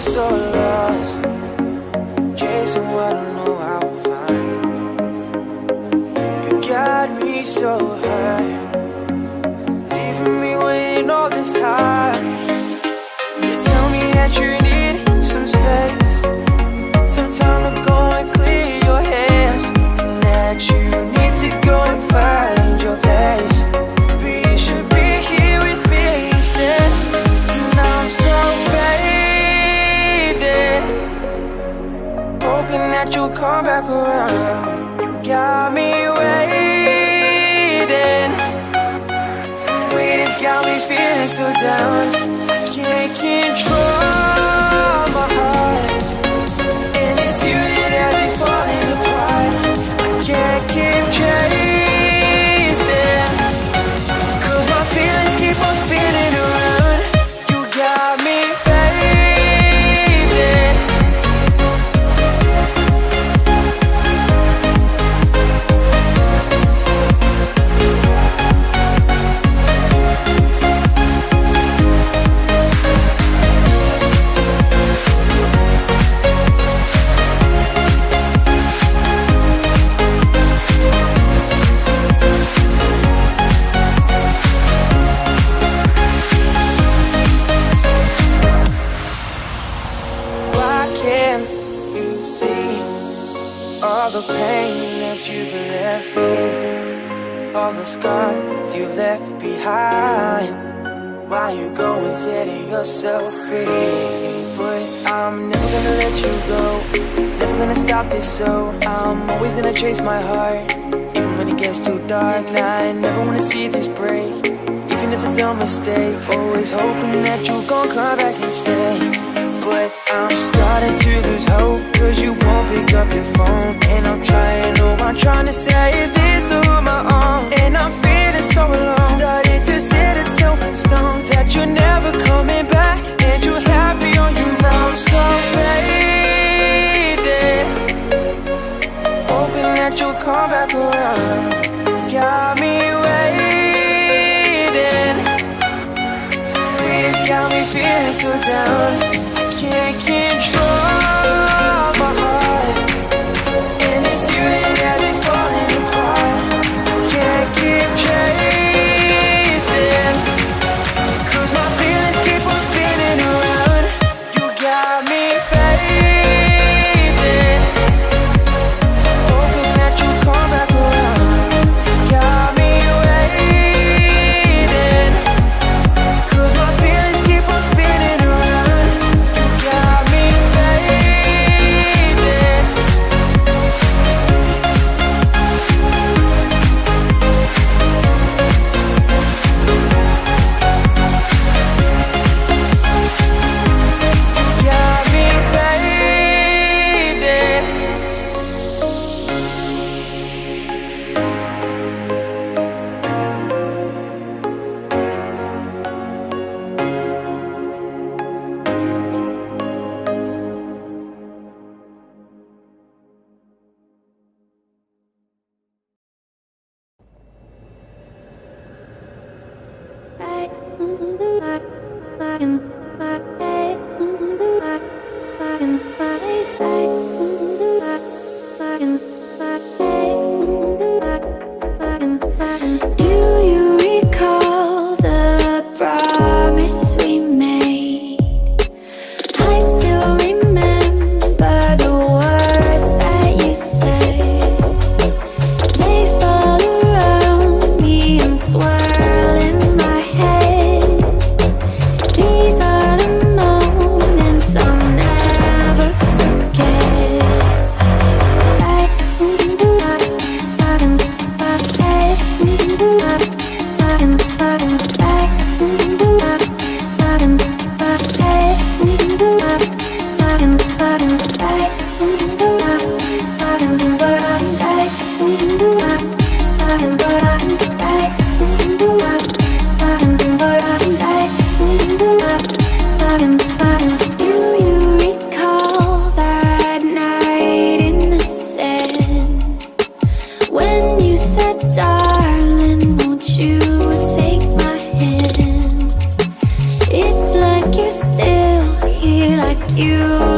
so lost, chasing what I know I will find. You got me so high, leaving me waiting all this come back around. You got me waiting. Waiting's got me feeling so down. Pain that you've left me? All the scars you've left behind. Why you go and setting yourself free? But I'm never gonna let you go. Never gonna stop this, so I'm always gonna chase my heart. Even when it gets too dark, I never wanna see this break. Even if it's a mistake, always hoping that you gon' come back and stay. But I'm starting to lose hope Cause you won't pick up your phone. And I'm trying, oh, I'm trying to save this on my own. And I'm feeling so alone. Starting to set itself in stone That you're never coming back. And you're happy on your own. So faded Hoping that you'll come back around. You got me waiting. It's got me feeling so down. you